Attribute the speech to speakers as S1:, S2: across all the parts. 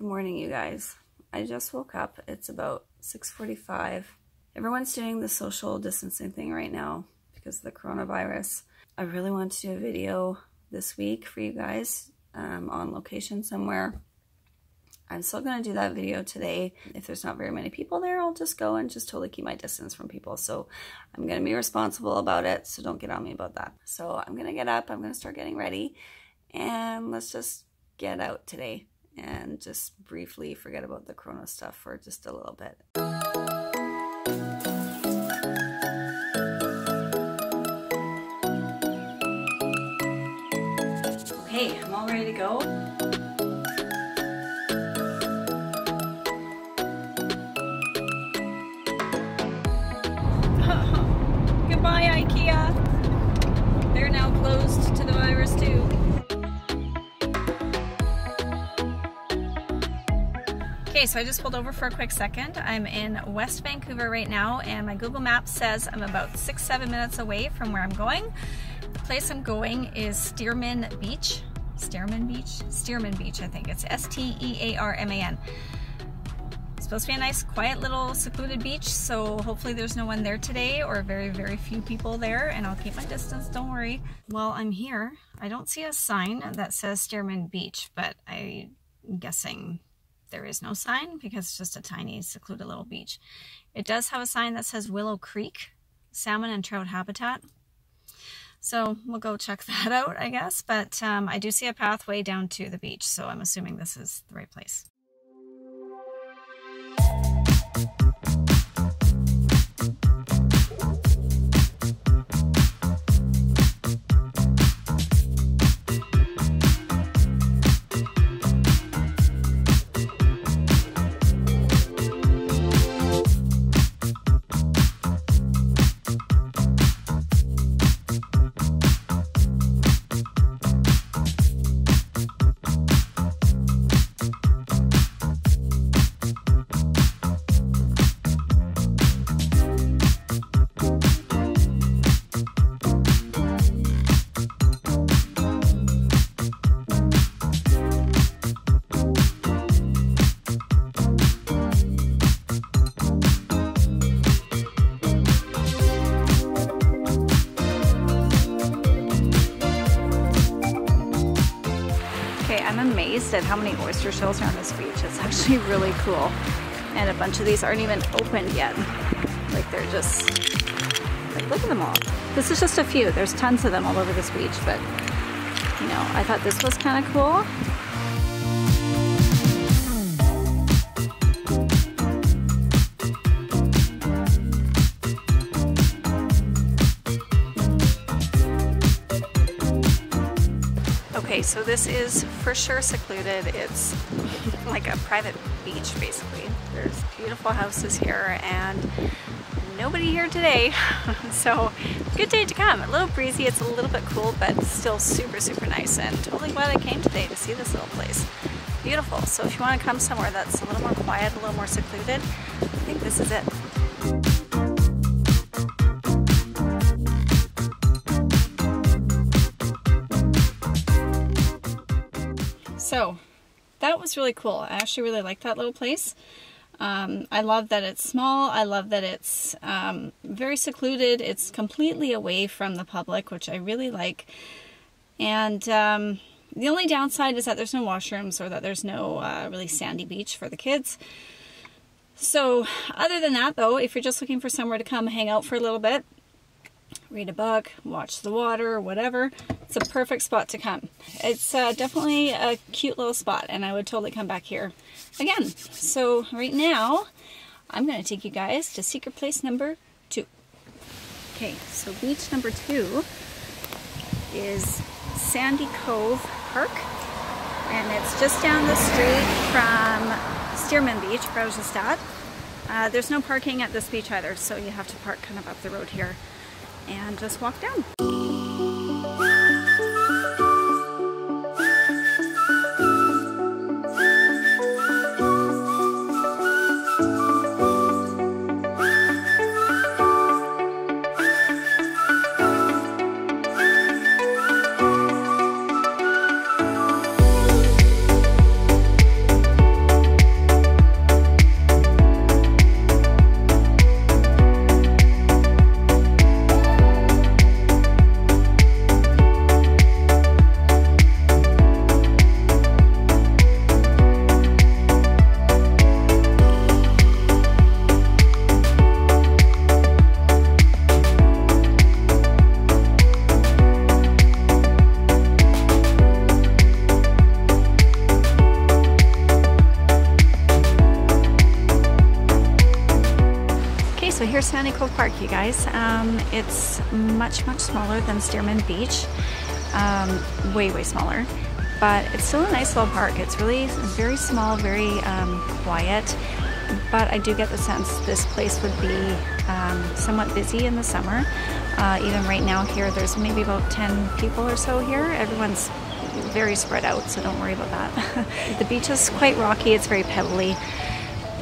S1: Good morning, you guys. I just woke up. It's about 6.45. Everyone's doing the social distancing thing right now because of the coronavirus. I really want to do a video this week for you guys um, on location somewhere. I'm still going to do that video today. If there's not very many people there, I'll just go and just totally keep my distance from people. So I'm going to be responsible about it. So don't get on me about that. So I'm going to get up. I'm going to start getting ready. And let's just get out today and just briefly forget about the Corona stuff for just a little bit. Okay, I'm all ready to go. Goodbye, IKEA. They're now closed to the virus too. Okay, so I just pulled over for a quick second. I'm in West Vancouver right now, and my Google Maps says I'm about six, seven minutes away from where I'm going. The place I'm going is Stearman Beach. Stearman Beach? Stearman Beach, I think. It's S-T-E-A-R-M-A-N. Supposed to be a nice, quiet little secluded beach, so hopefully there's no one there today, or very, very few people there, and I'll keep my distance, don't worry. Well, I'm here. I don't see a sign that says Stearman Beach, but I'm guessing there is no sign because it's just a tiny secluded little beach. It does have a sign that says Willow Creek, salmon and trout habitat. So we'll go check that out, I guess. But um, I do see a pathway down to the beach, so I'm assuming this is the right place. How many oyster shells are on this beach. It's actually really cool. And a bunch of these aren't even opened yet. Like they're just, like look at them all. This is just a few. There's tons of them all over this beach, but you know, I thought this was kind of cool. So this is for sure secluded. It's like a private beach, basically. There's beautiful houses here and nobody here today. so good day to come. A little breezy, it's a little bit cool, but still super, super nice. And totally glad I came today to see this little place. Beautiful. So if you want to come somewhere that's a little more quiet, a little more secluded, I think this is it. That was really cool. I actually really like that little place. Um, I love that it's small. I love that it's um, very secluded. It's completely away from the public, which I really like. And um, the only downside is that there's no washrooms or that there's no uh, really sandy beach for the kids. So other than that, though, if you're just looking for somewhere to come hang out for a little bit, read a book, watch the water, whatever, it's a perfect spot to come. It's uh, definitely a cute little spot and I would totally come back here again. So right now, I'm going to take you guys to secret place number two. Okay, so beach number two is Sandy Cove Park and it's just down the street from Stearman Beach, at. Uh, there's no parking at this beach either, so you have to park kind of up the road here and just walk down. Cove Park, you guys. Um, it's much, much smaller than Stearman Beach. Um, way, way smaller. But it's still a nice little park. It's really very small, very um, quiet. But I do get the sense this place would be um, somewhat busy in the summer. Uh, even right now here, there's maybe about 10 people or so here. Everyone's very spread out, so don't worry about that. the beach is quite rocky, it's very pebbly.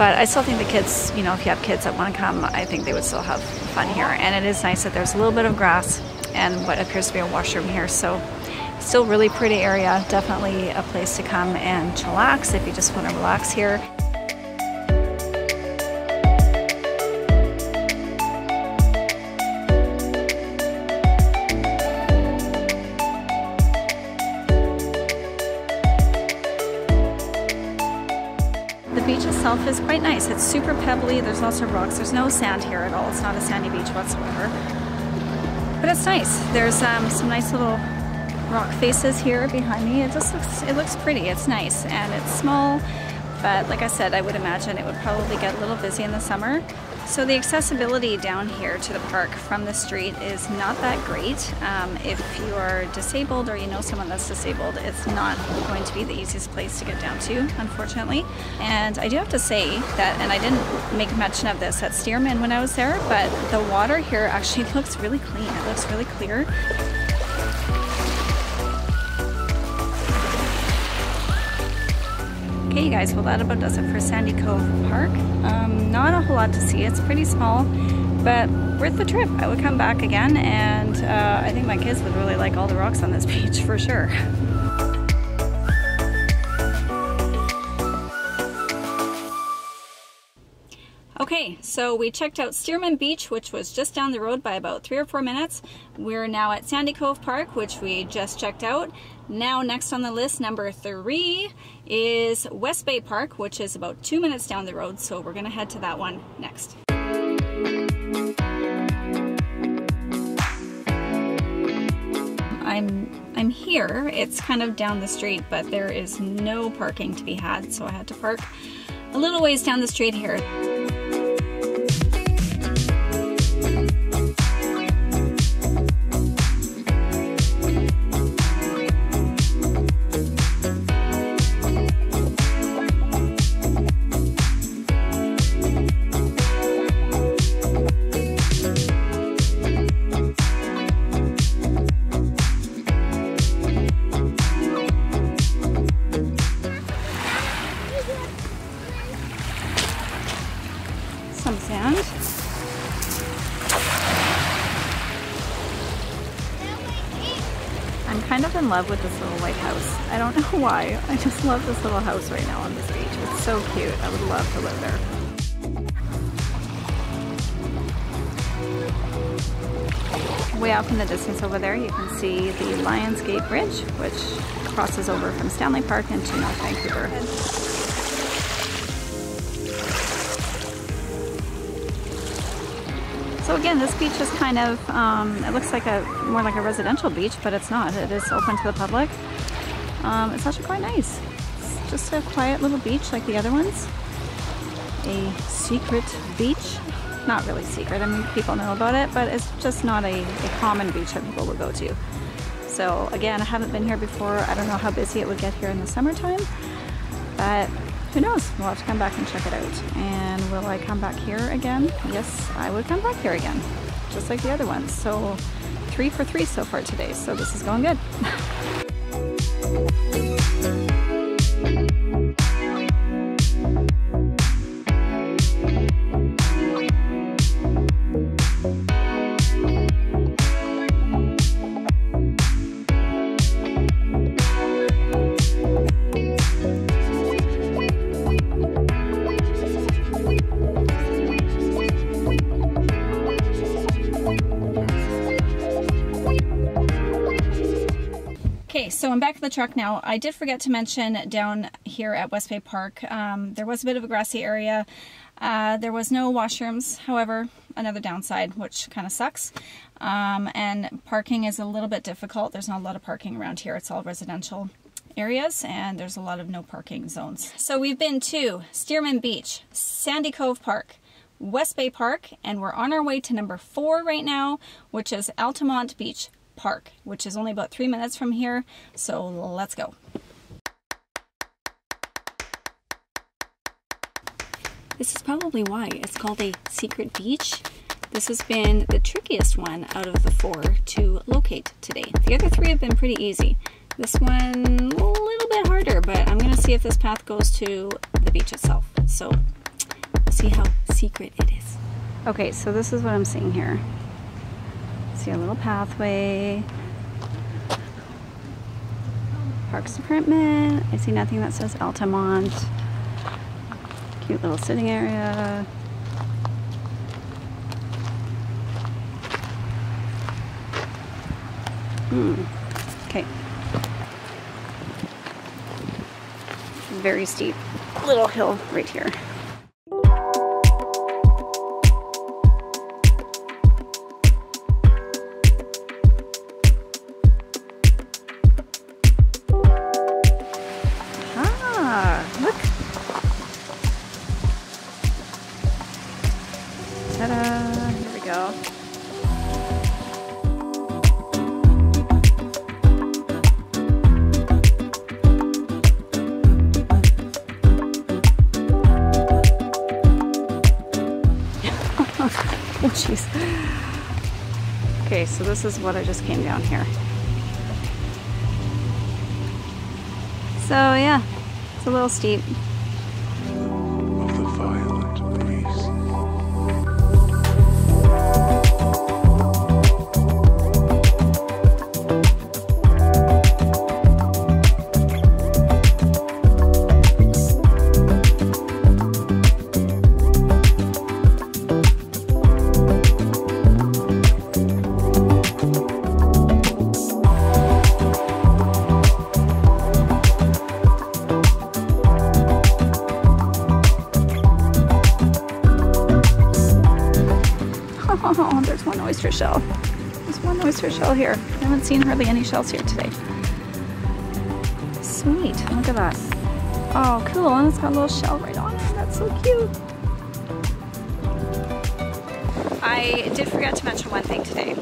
S1: But I still think the kids, you know, if you have kids that want to come, I think they would still have fun here. And it is nice that there's a little bit of grass and what appears to be a washroom here. So still really pretty area. Definitely a place to come and chillax if you just want to relax here. Beach itself is quite nice. It's super pebbly, there's lots of rocks. There's no sand here at all. It's not a sandy beach whatsoever. But it's nice. There's um, some nice little rock faces here behind me. It just looks, it looks pretty. It's nice and it's small. But like I said, I would imagine it would probably get a little busy in the summer. So the accessibility down here to the park from the street is not that great. Um, if you are disabled or you know someone that's disabled, it's not going to be the easiest place to get down to, unfortunately. And I do have to say that, and I didn't make mention of this at Stearman when I was there, but the water here actually looks really clean. It looks really clear. Okay, you guys, well that about does it for Sandy Cove Park. Um, not a whole lot to see. It's pretty small, but worth the trip. I would come back again, and uh, I think my kids would really like all the rocks on this beach for sure. Okay, so we checked out Stearman Beach, which was just down the road by about three or four minutes. We're now at Sandy Cove Park, which we just checked out. Now, next on the list, number three, is West Bay Park, which is about two minutes down the road, so we're gonna head to that one next. I'm I'm here. It's kind of down the street, but there is no parking to be had, so I had to park a little ways down the street here. Kind of in love with this little white house. I don't know why. I just love this little house right now on this beach. It's so cute. I would love to live there. Way off in the distance over there, you can see the Lions Gate Bridge, which crosses over from Stanley Park into North Vancouver. So again, this beach is kind of, um, it looks like a more like a residential beach, but it's not. It is open to the public. Um, it's actually quite nice. It's just a quiet little beach like the other ones. A secret beach. Not really secret, I mean people know about it, but it's just not a, a common beach that people will go to. So again, I haven't been here before. I don't know how busy it would get here in the summertime, but who knows? We'll have to come back and check it out. And will I come back here again? Yes, I would come back here again, just like the other ones. So three for three so far today, so this is going good. so I'm back in the truck now. I did forget to mention down here at West Bay Park, um, there was a bit of a grassy area. Uh, there was no washrooms, however, another downside, which kind of sucks. Um, and parking is a little bit difficult. There's not a lot of parking around here. It's all residential areas and there's a lot of no parking zones. So we've been to Stearman Beach, Sandy Cove Park, West Bay Park, and we're on our way to number four right now, which is Altamont Beach Park, which is only about three minutes from here. So let's go. This is probably why it's called a secret beach. This has been the trickiest one out of the four to locate today. The other three have been pretty easy. This one a little bit harder, but I'm gonna see if this path goes to the beach itself. So see how secret it is. Okay, so this is what I'm seeing here. See a little pathway. Parks Department. I see nothing that says Altamont. Cute little sitting area. Hmm. Okay. Very steep little hill right here. Okay, so this is what I just came down here. So yeah, it's a little steep. Shell. There's one oyster shell here. I haven't seen hardly any shells here today. Sweet, look at that. Oh, cool, and it's got a little shell right on it. That's so cute. I did forget to mention one thing today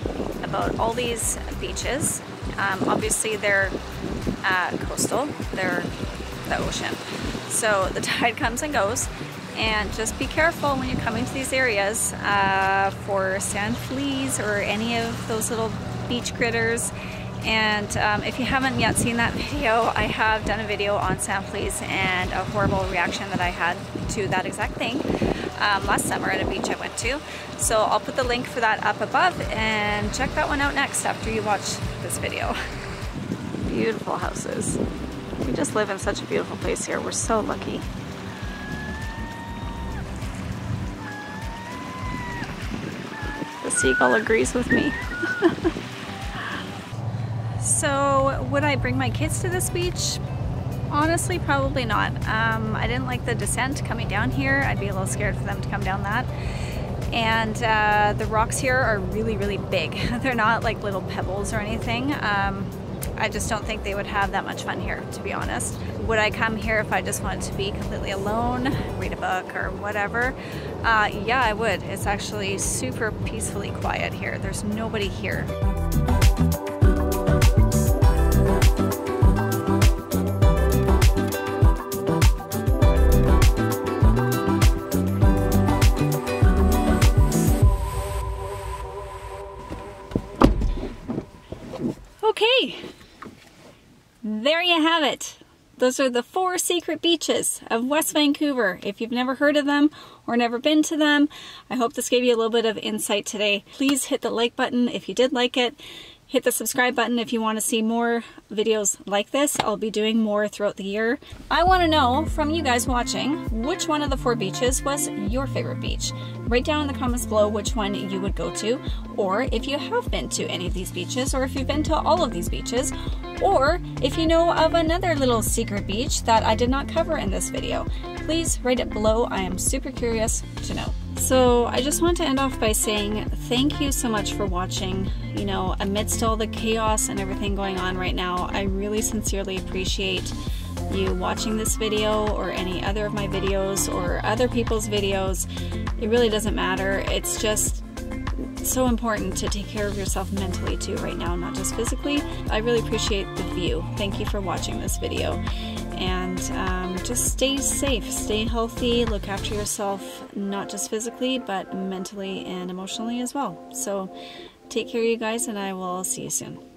S1: about all these beaches. Um, obviously they're uh, coastal, they're the ocean. So the tide comes and goes and just be careful when you're coming to these areas uh, for sand fleas or any of those little beach critters. And um, if you haven't yet seen that video I have done a video on sand fleas and a horrible reaction that I had to that exact thing um, last summer at a beach I went to. So I'll put the link for that up above and check that one out next after you watch this video. Beautiful houses. We just live in such a beautiful place here. We're so lucky seagull agrees with me. so would I bring my kids to this beach? Honestly, probably not. Um, I didn't like the descent coming down here. I'd be a little scared for them to come down that. And uh, the rocks here are really, really big. They're not like little pebbles or anything. Um, I just don't think they would have that much fun here, to be honest. Would I come here if I just wanted to be completely alone, read a book or whatever? Uh, yeah, I would. It's actually super peacefully quiet here. There's nobody here. Okay, there you have it. Those are the four secret beaches of West Vancouver. If you've never heard of them or never been to them, I hope this gave you a little bit of insight today. Please hit the like button if you did like it. Hit the subscribe button if you want to see more videos like this. I'll be doing more throughout the year. I want to know from you guys watching, which one of the four beaches was your favorite beach? Write down in the comments below which one you would go to, or if you have been to any of these beaches, or if you've been to all of these beaches, or if you know of another little secret beach that I did not cover in this video. Please write it below. I am super curious to know. So I just want to end off by saying thank you so much for watching. You know, amidst all the chaos and everything going on right now, I really sincerely appreciate you watching this video or any other of my videos or other people's videos it really doesn't matter. It's just so important to take care of yourself mentally too right now, not just physically. I really appreciate the view. Thank you for watching this video. And um, just stay safe, stay healthy, look after yourself, not just physically, but mentally and emotionally as well. So take care, you guys, and I will see you soon.